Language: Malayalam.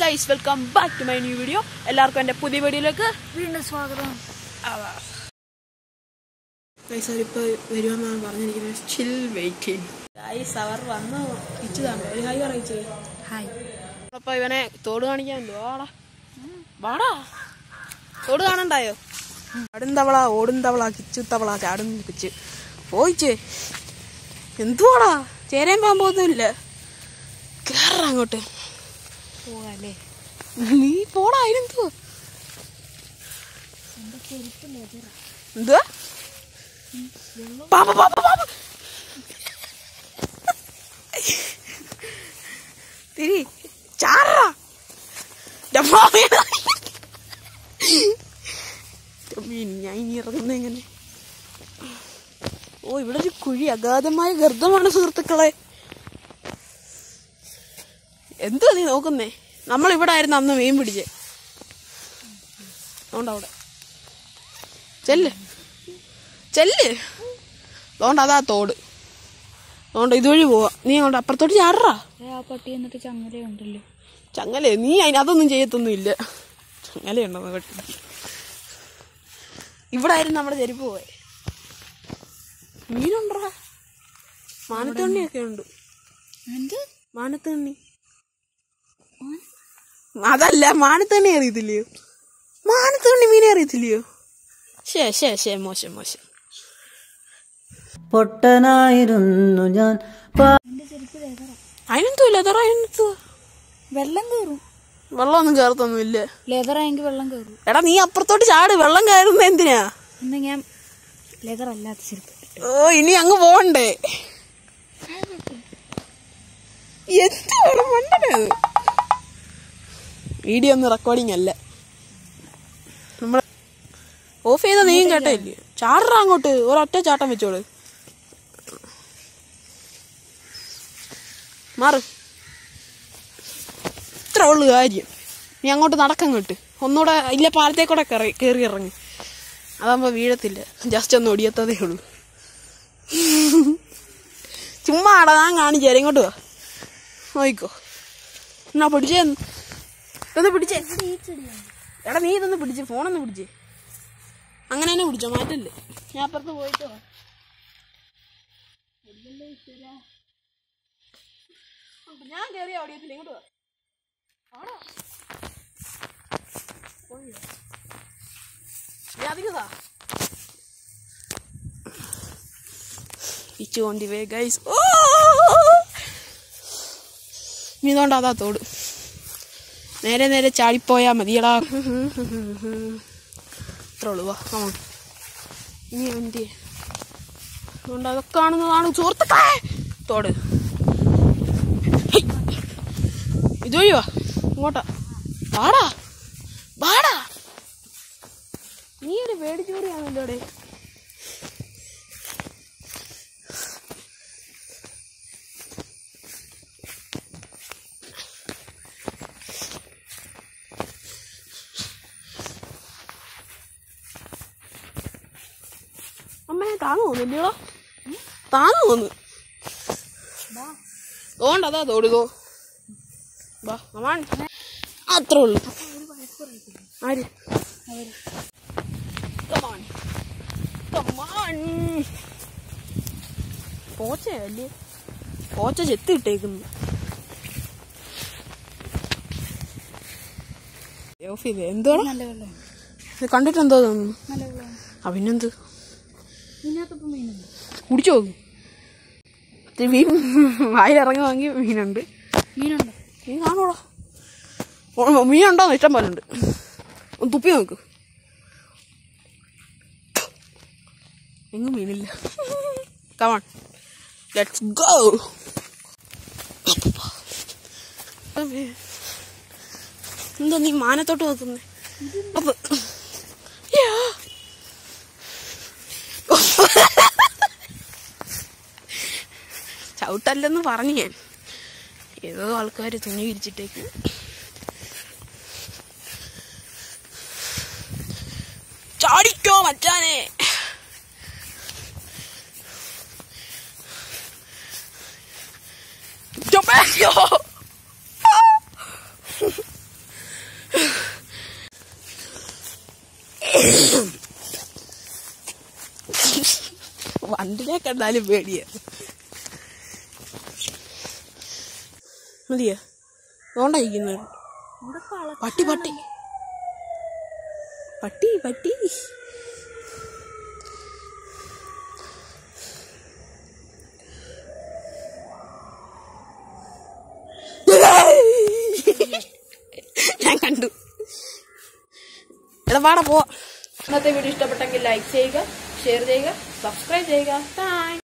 Guys welcome back to my new video എല്ലാവർക്കും എന്റെ പുതിയ വീഡിയോയിലേക്ക് വീണ്ടും സ്വാഗതം. ഗൈസ് അവരിപ്പോൾ വരുമെന്നാണ് പറഞ്ഞിരിക്കുന്നത്. ചിൽ വെയിറ്റിംഗ് ഗൈസ് അവർ വന്ന് ഇച്ചതാണ് ഒരു ഹൈ അറിയിച്ചേ ഹായ് അപ്പോൾ ഇവനെ തോട് വാടാ വാടാ. തോട് കാണണ്ടായോ? ആടും തവള ഓടും തവള കിച്ചു തവള ചാടും കിച്ച്. പോയിച്ചേ. എന്തുവാടാ? ചേരാൻ പോകാൻ പോകുന്നില്ല. കേറാ അങ്ങോട്ട്. പോകാല്ലേ നീ പോടാ അതിനെന്തുവാ എന്തുവാ? പാപ്പ പാപ്പ പാപ്പ തിരി ചാറാ ഞാൻ ഇനി ഇറങ്ങുന്ന എങ്ങനെ? ഓ ഇവിടെ ഒരു കുഴി അഗാധമായ ഗർദ്ദമാണ് സുഹൃത്തുക്കളെ. എന്തുവാ നീ നോക്കുന്നേ? നമ്മൾ ഇവിടെ ആയിരുന്നു അന്ന് മീൻ പിടിച്ചേ. അതുകൊണ്ട് അവിടെ. ചെല്ല്. ചെല്ല്. അതുകൊണ്ട് അതാ തോട്. അതുകൊണ്ട് ഇതുവഴി പോവാ. നീ അങ്ങോട്ട് അപ്പുറത്തോട്ട് പട്ടി എന്നിട്ട് ചങ്ങലയുണ്ടല്ലോ. ചങ്ങല നീ അതിന് അതൊന്നും ചെയ്യത്തൊന്നുമില്ല ചങ്ങലയുണ്ടോ കേട്ടി. ഇവിടെ ആയിരുന്നു നമ്മുടെ ചെരുപ്പ് പോയെ. മീനുണ്ടോ മാനത്തണ്ണിയൊക്കെ ഉണ്ട്. മാനത്തണ്ണി അതല്ല മാനത്തണ്ണി അറിയത്തില്ലയോ? മാനത്തണ്ണി മീനെ അറിയത്തില്ലയോ? ശേ ശേ ശേ മോശം മോശം. പൊട്ടനായിരുന്നു ഞാൻ. പ- ലെതർ ചെരുപ്പ് വെള്ളം അതിനെന്തുമില്ല വെള്ളം കയറും വെള്ളമൊന്നും കയറത്തൊന്നുമില്ല ലെതറായെങ്കിൽ വെള്ളം കയറും എടാ നീ അപ്പുറത്തോട്ട് ചാട് വെള്ളം കയറുന്ന എന്തിനാ? എന്നാ ഞാൻ ലെതർ അല്ലാത്ത ചെരുപ്പ്. ഓ ഇനി അങ്ങ് പോണ്ടേ എന്താണ് മണ്ടനത് വീഡിയോ ഒന്നും റെക്കോർഡിംഗ് അല്ല. നമ്മൾ ഓഫ് ചെയ്ത നീയും കേട്ടില്ലേ ചാടറ അങ്ങോട്ട്. ഒരൊറ്റ ചാട്ടം വെച്ചോളൂ. മാറ്. ഇത്ര ഉള്ളു കാര്യം. നീ അങ്ങോട്ട് നടക്കങ്ങോട്ട് ഒന്നുകൂടെ ഇല്ല പാലത്തേക്കൂടെ കയറി കയറി ഇറങ്ങി. അതാകുമ്പോ വീഴത്തില്ല. ജസ്റ്റ് ഒന്ന് ഒടിയത്തതേ ഉള്ളൂ. ചുമ്മാ ആടാ ഞാൻ കാണിച്ചു ഇങ്ങോട്ട് വാ. നോയിക്കോ. എന്നാ പിടിച്ചേ ഇതൊന്ന് പിടിച്ചേ. എടാ നീ ഇതൊന്ന് പിടിച്ച് ഫോണൊന്ന് പിടിച്ചേ. അങ്ങനെ തന്നെ പിടിച്ചോ മാറ്റല്ലേ. ഞാൻ അപ്പുറത്ത് പോയിട്ടോ. ഞാൻ കയറിയ ഓടിയത്തില്ല ഇങ്ങോട്ട് ഇച്ചു കൊണ്ടിവേ ഗൈസ് ഓ! നീ ഇതുകൊണ്ട് അതാ തോട്. നേരെ നേരെ ചാടിപ്പോയാ മതിയടാ. ഉള്ളു വാ കാണുന്നതാണ് സുഹൃത്തുക്കളെ. തോട്. ഹെയ്. ഇതുവഴി ഇങ്ങോട്ടാ. വാടാ. വാടാ. നീ ഒരു പേടിച്ചോറിയാണല്ലോ ഇവിടെ തോന്നില്ലയോ താന്നു തോന്നു തോണ്ട അതാ തോടുകോ വാ അത്രേ ഉള്ളു. ആര്. പോച്ചയല്ലേ പോച്ച ചെത്തി ഇട്ടേക്കുന്നു. എന്തുവാ? കണ്ടിട്ട് എന്തോ തോന്നുന്നു? ആ പിന്നെന്ത്? കുടിച്ചു? നോക്ക് മീൻ വായിലിറങ്ങി വാങ്ങി മീനുണ്ട്. മീനുണ്ടോ? മീൻ കാണോടാ ഓ, മീനുണ്ടോന്ന് ഇഷ്ടം പോലെ ഉണ്ട്. ഒന്ന് തുപ്പി നോക്ക്. എങ്ങും മീനില്ല. കമൺ ലെറ്റ്സ് ഗോ എന്താ നീ മാനത്തോട്ട് നോക്കുന്നേ? അപ്പൊ ഡൗട്ട് അല്ലെന്ന് പറഞ്ഞു ഞാൻ. ഏതോ ആൾക്കാർ തുണി വിരിച്ചിട്ടേക്ക്. ചാടിക്കോ മച്ചാനെ. ടൊബാക്കോ വണ്ടിനെ കണ്ടാലും പേടിയാണ് മതിയോ? കള പട്ടി പട്ടി. പട്ടി പട്ടി. ഞാൻ കണ്ടു. എടാ വാടാ പോവാ ഇന്നത്തെ വീഡിയോ ഇഷ്ടപ്പെട്ടെങ്കിൽ ലൈക്ക് ചെയ്യുക ഷെയർ ചെയ്യുക സബ്സ്ക്രൈബ് ചെയ്യുക. താങ്ക്